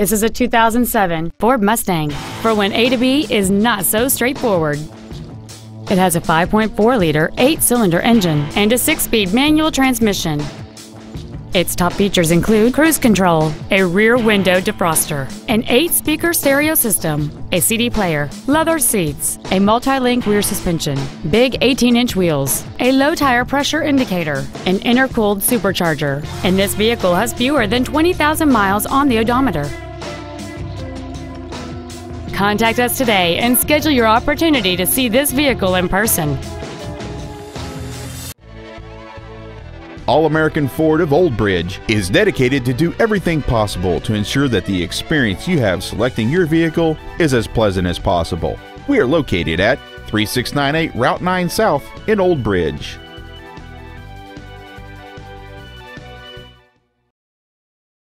This is a 2007 Ford Mustang for when A to B is not so straightforward. It has a 5.4 liter, 8 cylinder engine and a 6 speed manual transmission. Its top features include cruise control, a rear window defroster, an 8 speaker stereo system, a CD player, leather seats, a multi link rear suspension, big 18 inch wheels, a low tire pressure indicator, an intercooled supercharger, and this vehicle has fewer than 20,000 miles on the odometer. Contact us today and schedule your opportunity to see this vehicle in person. All American Ford of Old Bridge is dedicated to do everything possible to ensure that the experience you have selecting your vehicle is as pleasant as possible. We are located at 3698 Route 9 South in Old Bridge.